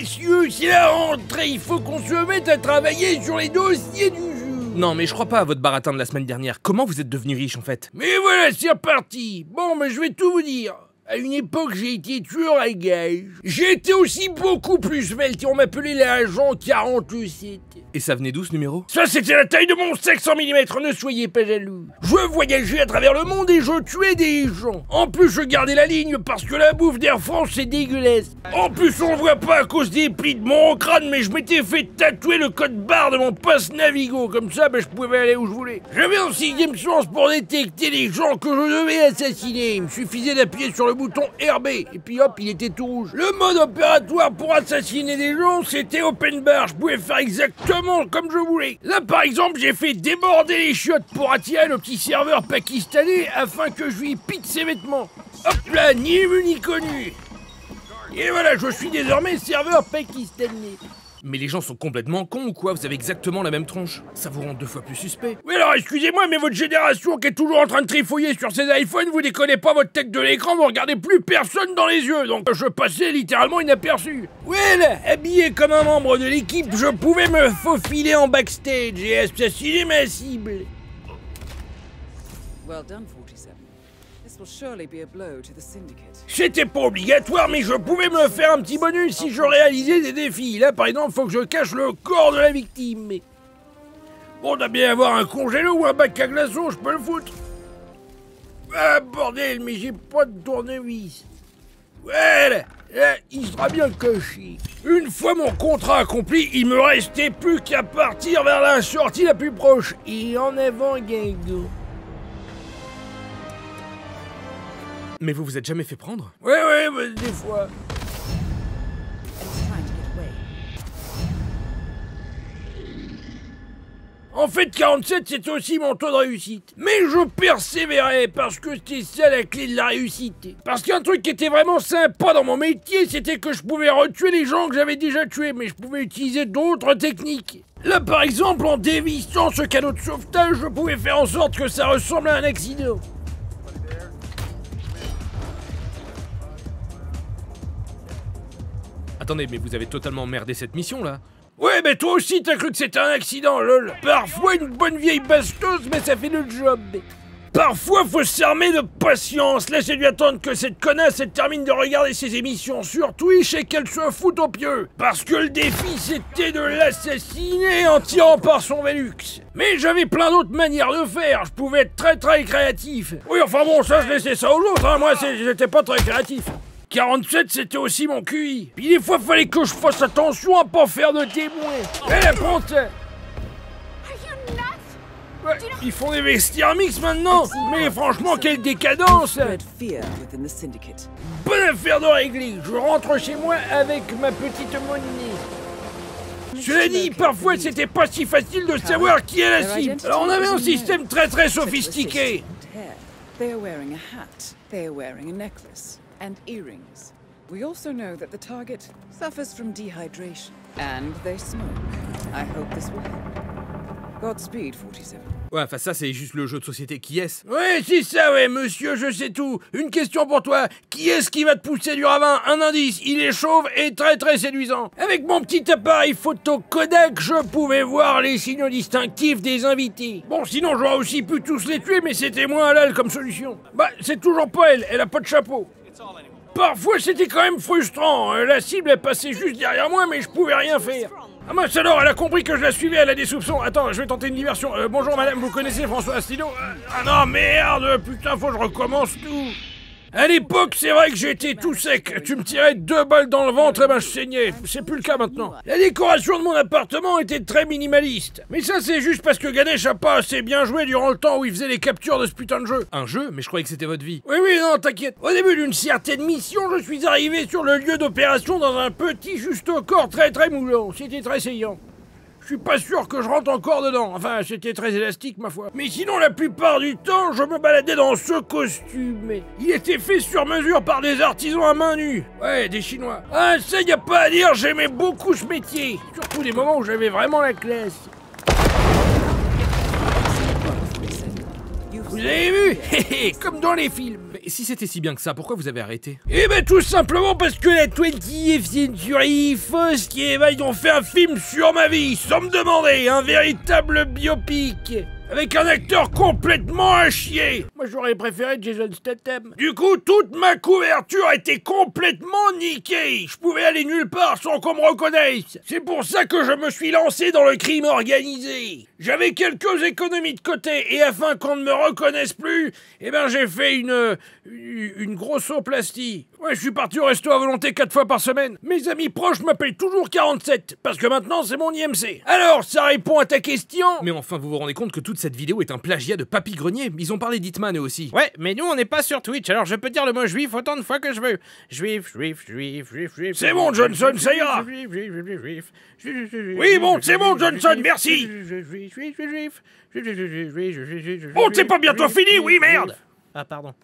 Messieurs, c'est la rentrée, il faut qu'on se mette à travailler sur les dossiers du jour. Non, mais je crois pas à votre baratin de la semaine dernière. Comment vous êtes devenu riche en fait? Mais voilà, c'est reparti. Bon, mais je vais tout vous dire. À une époque, j'ai été tueur à gage. J'ai été aussi beaucoup plus svelte et on m'appelait l'agent 47. Et ça venait d'où ce numéro? Ça, c'était la taille de mon sexe en millimètres, ne soyez pas jaloux. Je voyageais à travers le monde et je tuais des gens. En plus, je gardais la ligne parce que la bouffe d'Air France, c'est dégueulasse. En plus, on le voit pas à cause des plis de mon crâne, mais je m'étais fait tatouer le code barre de mon passe Navigo. Comme ça, ben, je pouvais aller où je voulais. J'avais un sixième sens pour détecter les gens que je devais assassiner. Il me suffisait d'appuyer sur le bouton RB. Et puis hop, il était tout rouge. Le mode opératoire pour assassiner des gens, c'était open bar. Je pouvais faire exactement comme je voulais. Là, par exemple, j'ai fait déborder les chiottes pour attirer le petit serveur pakistanais afin que je lui pique ses vêtements. Hop là, ni vu ni connu. Et voilà, je suis désormais serveur pakistanais. Mais les gens sont complètement cons ou quoi Vous avez exactement la même tronche. Ça vous rend deux fois plus suspect. Oui alors excusez-moi, mais votre génération qui est toujours en train de trifouiller sur ses iPhones, vous déconnez pas votre tête de l'écran, vous regardez plus personne dans les yeux, donc je passais littéralement inaperçu. Well, habillé comme un membre de l'équipe, je pouvais me faufiler en backstage et assassiner ma cible. Well done, 47. C'était pas obligatoire, mais je pouvais me faire un petit bonus si je réalisais des défis. Là, par exemple, faut que je cache le corps de la victime. Bon, on bien avoir un congélo ou un bac à glaçons, je peux le foutre. Ah, bordel, mais j'ai pas de tournevis. Voilà, là, il sera bien coché. Une fois mon contrat accompli, il me restait plus qu'à partir vers la sortie la plus proche. Et en avant, Guingo. Mais vous vous êtes jamais fait prendre? Ouais, ouais, bah, des fois. En fait, 47, c'était aussi mon taux de réussite. Mais je persévérais parce que c'était ça la clé de la réussite. Parce qu'un truc qui était vraiment sympa dans mon métier, c'était que je pouvais retuer les gens que j'avais déjà tués, mais je pouvais utiliser d'autres techniques. Là, par exemple, en dévissant ce canot de sauvetage, je pouvais faire en sorte que ça ressemble à un accident. Attendez, mais vous avez totalement merdé cette mission là Ouais, mais toi aussi, t'as cru que c'était un accident, lol. Parfois, une bonne vieille bastos, mais ça fait le job. Parfois, faut s'armer de patience. Laissez lui attendre que cette connasse termine de regarder ses émissions sur Twitch et qu'elle se foute au pieu. Parce que le défi, c'était de l'assassiner en tirant par son Velux. Mais j'avais plein d'autres manières de faire. Je pouvais être très très créatif. Oui, enfin bon, ça, je laissais ça aux autres. hein. Moi, j'étais pas très créatif. 47, c'était aussi mon QI. Puis des fois, fallait que je fasse attention à pas faire de témoins. Eh, la ponte Ouais, Ils font des vestiaires mix maintenant Mais franchement, quelle décadence syndicate. Bonne affaire de régler Je rentre chez moi avec ma petite monnaie. Cela dit, parfois c'était pas si facile de savoir qui est la cible. Alors on avait un système très très sophistiqué. And hair. They are wearing a hat. They are wearing a necklace and earrings. We also know that the target suffers from dehydration and they smoke. I hope this will help. Godspeed, 47. Ouais, enfin ça c'est juste le jeu de société qui est Ouais, c'est ça, ouais, monsieur, je sais tout. Une question pour toi. Qui est-ce qui va te pousser du ravin? Un indice, il est chauve et très très séduisant. Avec mon petit appareil photo Kodak, je pouvais voir les signaux distinctifs des invités. Bon, sinon j'aurais aussi pu tous les tuer, mais c'était moins halal comme solution. Bah, c'est toujours pas elle, elle a pas de chapeau. Parfois c'était quand même frustrant. Euh, La cible est passée juste derrière moi, mais je pouvais rien faire. Ah mince alors, elle a compris que je la suivais, elle a des soupçons. Attends, je vais tenter une diversion. Euh, bonjour madame, vous connaissez François Asselineau? Euh, Ah non, merde, putain, faut que je recommence tout. À l'époque, c'est vrai que j'étais tout sec. Tu me tirais deux balles dans le ventre et ben je saignais. C'est plus le cas maintenant. La décoration de mon appartement était très minimaliste. Mais ça, c'est juste parce que Ganesh a pas assez bien joué durant le temps où il faisait les captures de ce putain de jeu. Un jeu Mais je croyais que c'était votre vie. Oui, oui, non, t'inquiète. Au début d'une certaine mission, je suis arrivé sur le lieu d'opération dans un petit juste corps très très moulant. C'était très saillant. Je suis pas sûr que je rentre encore dedans. Enfin, c'était très élastique, ma foi. Mais sinon, la plupart du temps, je me baladais dans ce costume. Il était fait sur mesure par des artisans à main nue. Ouais, des Chinois. Ah, ça, y pas à dire, j'aimais beaucoup ce métier. Surtout des moments où j'avais vraiment la classe. Vous avez vu? Comme dans les films. Mais si c'était si bien que ça, pourquoi vous avez arrêté? Eh ben tout simplement parce que la 20th Century et Eva ils ont fait un film sur ma vie, sans me demander, un véritable biopic avec un acteur complètement à chier. J'aurais préféré Jason Statham. Du coup, toute ma couverture était complètement niquée. Je pouvais aller nulle part sans qu'on me reconnaisse. C'est pour ça que je me suis lancé dans le crime organisé. J'avais quelques économies de côté et afin qu'on ne me reconnaisse plus, eh ben j'ai fait une une, une grossoplastie. Ouais, je suis parti au resto à volonté quatre fois par semaine. Mes amis proches m'appellent toujours 47 parce que maintenant c'est mon IMC. Alors, ça répond à ta question Mais enfin, vous vous rendez compte que toute cette vidéo est un plagiat de Papy Grenier Ils ont parlé d'Hitman aussi. Ouais, mais nous on n'est pas sur Twitch, alors je peux dire le mot juif autant de fois que je veux. Juif, juif, juif, juif, juif. C'est bon, Johnson, ça ira. Oui, bon, c'est bon, Johnson, merci. Bon, c'est pas bientôt fini, oui, merde. Ah, pardon.